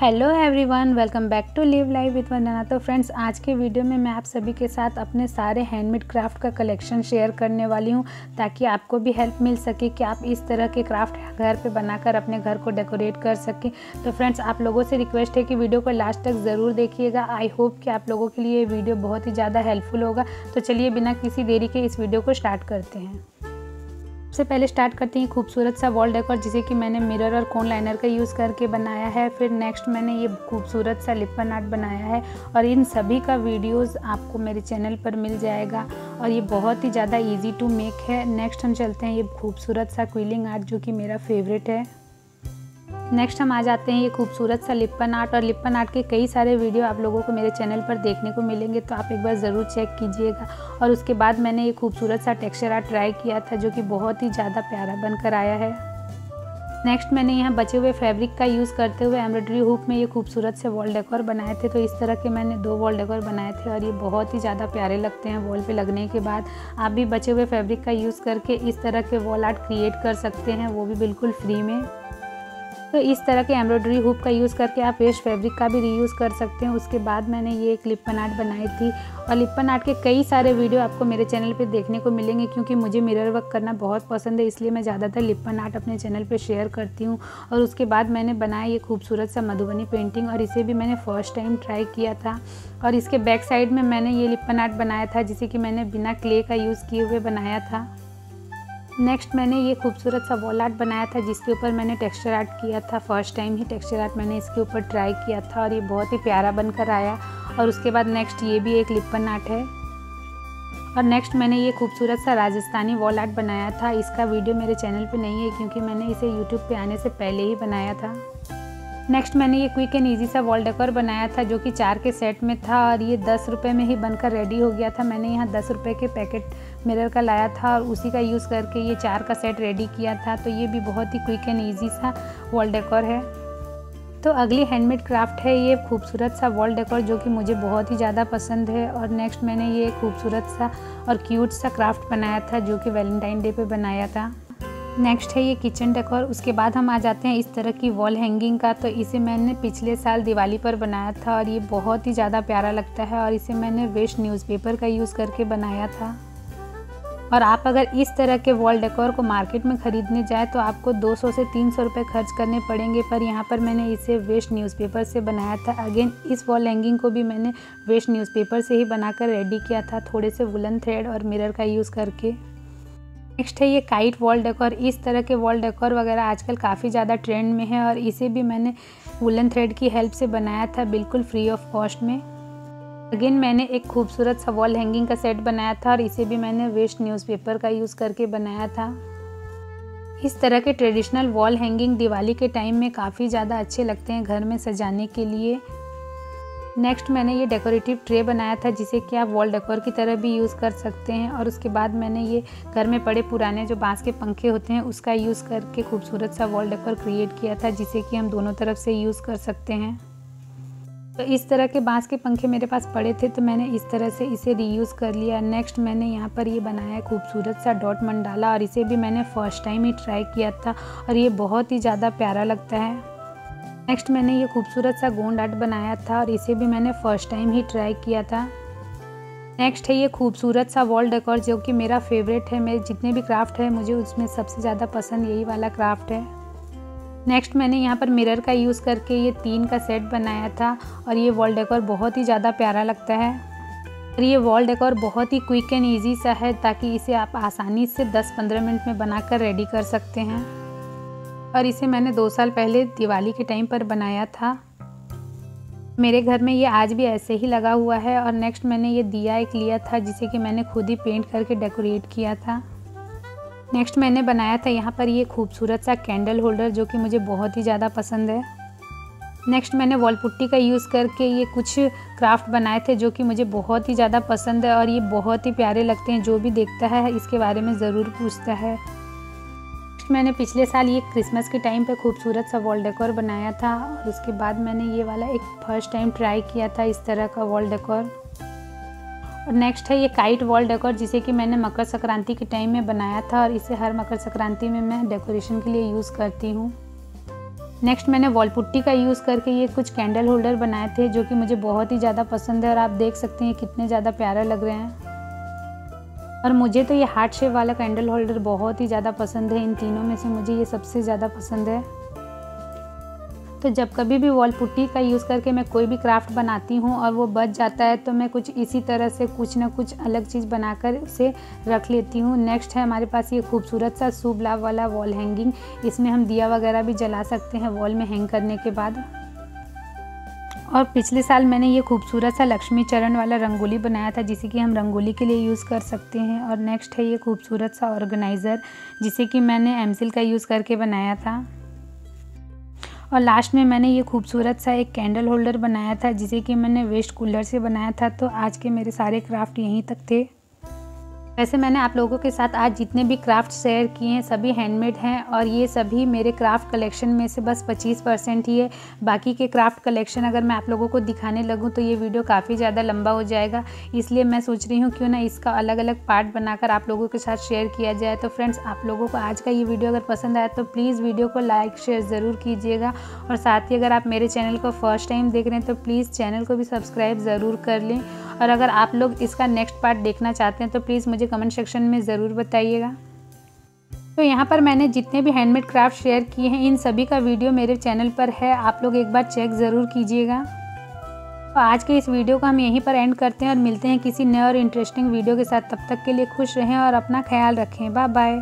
Hello everyone, welcome back to live live with Vandana तो friends, आज के video में मैं आप सभी के साथ अपने सारे हैंडमेड क्राफ्ट का कलेक्शन शेयर करने वाली हूँ, ताकि आपको भी हेल्प मिल सके कि आप इस तरह के क्राफ्ट घर पे बनाकर अपने घर को डेकोरेट कर सकें। तो फ्रेंड्स, आप लोगों से रिक्वेस्ट है कि वीडियो को लास्ट तक ज़रूर देखिएगा। आई होप कि आप लोगों के लिए ये वीडियो बहुत ही ज़्यादा हेल्पफुल होगा। तो चलिए बिना किसी देरी के इस वीडियो को स्टार्ट करते हैं। सबसे पहले स्टार्ट करते हैं खूबसूरत सा वॉल डेकोर जिसे कि मैंने मिरर और कोन लाइनर का यूज़ करके बनाया है। फिर नेक्स्ट मैंने ये खूबसूरत सा लिपन आर्ट बनाया है और इन सभी का वीडियोस आपको मेरे चैनल पर मिल जाएगा और ये बहुत ही ज़्यादा इजी टू मेक है। नेक्स्ट हम चलते हैं ये खूबसूरत सा क्विलिंग आर्ट जो कि मेरा फेवरेट है। नेक्स्ट हम आ जाते हैं ये खूबसूरत सा लिपन आर्ट और लिपन आर्ट के कई सारे वीडियो आप लोगों को मेरे चैनल पर देखने को मिलेंगे तो आप एक बार ज़रूर चेक कीजिएगा। और उसके बाद मैंने ये खूबसूरत सा टेक्सचर आर्ट ट्राई किया था, जो कि बहुत ही ज़्यादा प्यारा बनकर आया है। नेक्स्ट मैंने यहाँ बचे हुए फैब्रिक का यूज़ करते हुए एम्ब्रॉयडरी हुक में ये खूबसूरत से वॉल डेकोर बनाए थे तो इस तरह के मैंने दो वॉल डेकोर बनाए थे और ये बहुत ही ज़्यादा प्यारे लगते हैं वॉल पे लगने के बाद। आप भी बचे हुए फैब्रिक का यूज़ करके इस तरह के वॉल आर्ट क्रिएट कर सकते हैं, वो भी बिल्कुल फ्री में। तो इस तरह के एम्ब्रॉयडरी हुक का यूज़ करके आप वेस्ट फैब्रिक का भी रीयूज़ कर सकते हैं। उसके बाद मैंने ये एक लिपन आर्ट बनाई थी और लिपन आर्ट के कई सारे वीडियो आपको मेरे चैनल पे देखने को मिलेंगे क्योंकि मुझे मिरर वर्क करना बहुत पसंद है, इसलिए मैं ज़्यादातर लिपन आर्ट अपने चैनल पर शेयर करती हूँ। और उसके बाद मैंने बनाया ये खूबसूरत सा मधुबनी पेंटिंग और इसे भी मैंने फ़र्स्ट टाइम ट्राई किया था। और इसके बैक साइड में मैंने ये लिपन आर्ट बनाया था, जिसे कि मैंने बिना क्ले का यूज़ किए हुए बनाया था। नेक्स्ट मैंने ये खूबसूरत सा वॉल आर्ट बनाया था, जिसके ऊपर मैंने टेक्सचर आर्ट किया था। फ़र्स्ट टाइम ही टेक्सचर आर्ट मैंने इसके ऊपर ट्राई किया था और ये बहुत ही प्यारा बनकर आया। और उसके बाद नेक्स्ट ये भी एक लिपन आर्ट है। और नेक्स्ट मैंने ये खूबसूरत सा राजस्थानी वॉल आर्ट बनाया था। इसका वीडियो मेरे चैनल पे नहीं है, क्योंकि मैंने इसे यूट्यूब पे आने से पहले ही बनाया था। नेक्स्ट मैंने ये क्विक एंड ईजी सा वॉल डेकोर बनाया था, जो कि चार के सेट में था और ये दस रुपये में ही बनकर रेडी हो गया था। मैंने यहाँ दस रुपये के पैकेट मिरर का लाया था और उसी का यूज़ करके ये चार का सेट रेडी किया था। तो ये भी बहुत ही क्विक एंड ईजी सा वॉल डेकोर है। तो अगली हैंडमेड क्राफ्ट है ये खूबसूरत सा वॉल डेकोर जो कि मुझे बहुत ही ज़्यादा पसंद है। और नेक्स्ट मैंने ये खूबसूरत सा और क्यूट सा क्राफ्ट बनाया था, जो कि वैलेंटाइन डे पे बनाया था। नेक्स्ट है ये किचन डेकोर उसके बाद हम आ जाते हैं इस तरह की वॉल हैंगिंग का. तो इसे मैंने पिछले साल दिवाली पर बनाया था और ये बहुत ही ज़्यादा प्यारा लगता है और इसे मैंने वेस्ट न्यूज़पेपर का यूज़ करके बनाया था. और आप अगर इस तरह के वॉल डेकोर को मार्केट में ख़रीदने जाए तो आपको 200 से 300 रुपए खर्च करने पड़ेंगे. पर यहाँ पर मैंने इसे वेस्ट न्यूज़पेपर से बनाया था. अगेन इस वॉल हैंगिंग को भी मैंने वेस्ट न्यूज़पेपर से ही बनाकर रेडी किया था. थोड़े से वुलन थ्रेड और मिरर का यूज़ करके. नेक्स्ट है ये काइट वॉल डेकोर इस तरह के वॉल डेकोर वगैरह आजकल काफ़ी ज़्यादा ट्रेंड में है और इसे भी मैंने वुलन थ्रेड की हेल्प से बनाया था बिल्कुल फ्री ऑफ़ कॉस्ट में। अगेन मैंने एक खूबसूरत सा वॉल हैंगिंग का सेट बनाया था और इसे भी मैंने वेस्ट न्यूज़पेपर का यूज़ करके बनाया था। इस तरह के ट्रेडिशनल वॉल हैंगिंग दिवाली के टाइम में काफ़ी ज़्यादा अच्छे लगते हैं घर में सजाने के लिए। नेक्स्ट मैंने ये डेकोरेटिव ट्रे बनाया था, जिसे कि आप वॉल डेकोर की तरह भी यूज़ कर सकते हैं। और उसके बाद मैंने ये घर में पड़े पुराने जो बाँस के पंखे होते हैं, उसका यूज़ करके खूबसूरत सा वॉल डेकोर क्रिएट किया था, जिसे कि हम दोनों तरफ़ से यूज़ कर सकते हैं। तो इस तरह के बाँस के पंखे मेरे पास पड़े थे तो मैंने इस तरह से इसे रीयूज़ कर लिया। नेक्स्ट मैंने यहाँ पर ये बनाया खूबसूरत सा डॉट मंडाला और इसे भी मैंने फ़र्स्ट टाइम ही ट्राई किया था, और ये बहुत ही ज़्यादा प्यारा लगता है। नेक्स्ट मैंने ये खूबसूरत सा गोंड आर्ट बनाया था और इसे भी मैंने फ़र्स्ट टाइम ही ट्राई किया था। नेक्स्ट है ये खूबसूरत सा वॉल डेकोर जो कि मेरा फेवरेट है। मेरे जितने भी क्राफ्ट है, मुझे उसमें सबसे ज़्यादा पसंद यही वाला क्राफ्ट है। नेक्स्ट मैंने यहाँ पर मिरर का यूज़ करके ये तीन का सेट बनाया था और ये वॉल डेकोर बहुत ही ज़्यादा प्यारा लगता है। और ये वॉल डेकोर बहुत ही क्विक एंड ईजी सा है ताकि इसे आप आसानी से 10-15 मिनट में बनाकर रेडी कर सकते हैं। और इसे मैंने दो साल पहले दिवाली के टाइम पर बनाया था। मेरे घर में ये आज भी ऐसे ही लगा हुआ है और नेक्स्ट मैंने ये दिया एक लिया था जिसे कि मैंने खुद ही पेंट करके डेकोरेट किया था। नेक्स्ट मैंने बनाया था यहाँ पर ये खूबसूरत सा कैंडल होल्डर जो कि मुझे बहुत ही ज़्यादा पसंद है। नेक्स्ट मैंने वॉल पुट्टी का यूज़ करके ये कुछ क्राफ्ट बनाए थे जो कि मुझे बहुत ही ज़्यादा पसंद है और ये बहुत ही प्यारे लगते हैं। जो भी देखता है, इसके बारे में ज़रूर पूछता है। मैंने पिछले साल ये क्रिसमस के टाइम पे खूबसूरत सा वॉल डेकोर बनाया था और उसके बाद मैंने ये वाला एक फ़र्स्ट टाइम ट्राई किया था इस तरह का वॉल डेकोर और नेक्स्ट है ये काइट वॉल डेकोर जिसे कि मैंने मकर संक्रांति के टाइम में बनाया था और इसे हर मकर संक्रांति में मैं डेकोरेशन के लिए यूज़ करती हूँ। नेक्स्ट मैंने वॉल पुट्टी का यूज़ करके ये कुछ कैंडल होल्डर बनाए थे, जो कि मुझे बहुत ही ज़्यादा पसंद है और आप देख सकते हैं कितने ज़्यादा प्यारा लग रहे हैं। और मुझे तो ये हार्ट शेप वाला कैंडल होल्डर बहुत ही ज़्यादा पसंद है। इन तीनों में से मुझे ये सबसे ज़्यादा पसंद है। तो जब कभी भी वॉल पुट्टी का यूज़ करके मैं कोई भी क्राफ्ट बनाती हूँ और वो बच जाता है तो मैं कुछ इसी तरह से कुछ ना कुछ अलग चीज़ बनाकर उसे रख लेती हूँ। नेक्स्ट है हमारे पास ये खूबसूरत सा सूब लाभ वाला वॉल हैंगिंग इसमें हम दिया वगैरह भी जला सकते हैं वॉल में हैंग करने के बाद। और पिछले साल मैंने ये खूबसूरत सा लक्ष्मी चरण वाला रंगोली बनाया था, जिसे कि हम रंगोली के लिए यूज़ कर सकते हैं। और नेक्स्ट है ये खूबसूरत सा ऑर्गेनाइज़र जिसे कि मैंने एमसिल का यूज़ करके बनाया था। और लास्ट में मैंने ये खूबसूरत सा एक कैंडल होल्डर बनाया था, जिसे कि मैंने वेस्ट कूलर से बनाया था। तो आज के मेरे सारे क्राफ्ट यहीं तक थे। वैसे मैंने आप लोगों के साथ आज जितने भी क्राफ्ट शेयर किए हैं, सभी हैंडमेड हैं और ये सभी मेरे क्राफ्ट कलेक्शन में से बस 25 परसेंट ही है। बाकी के क्राफ्ट कलेक्शन अगर मैं आप लोगों को दिखाने लगूँ तो ये वीडियो काफ़ी ज़्यादा लंबा हो जाएगा। इसलिए मैं सोच रही हूँ, क्यों ना इसका अलग अलग पार्ट बनाकर आप लोगों के साथ शेयर किया जाए। तो फ्रेंड्स आप लोगों को आज का ये वीडियो अगर पसंद आया तो प्लीज़ वीडियो को लाइक शेयर ज़रूर कीजिएगा। और साथ ही अगर आप मेरे चैनल को फ़र्स्ट टाइम देख रहे हैं तो प्लीज़ चैनल को भी सब्सक्राइब ज़रूर कर लें। और अगर आप लोग इसका नेक्स्ट पार्ट देखना चाहते हैं तो प्लीज़ मुझे कमेंट सेक्शन में ज़रूर बताइएगा। तो यहाँ पर मैंने जितने भी हैंडमेड क्राफ्ट शेयर किए हैं, इन सभी का वीडियो मेरे चैनल पर है, आप लोग एक बार चेक ज़रूर कीजिएगा। तो आज के इस वीडियो को हम यहीं पर एंड करते हैं और मिलते हैं किसी नए और इंटरेस्टिंग वीडियो के साथ। तब तक के लिए खुश रहें और अपना ख्याल रखें। Bye bye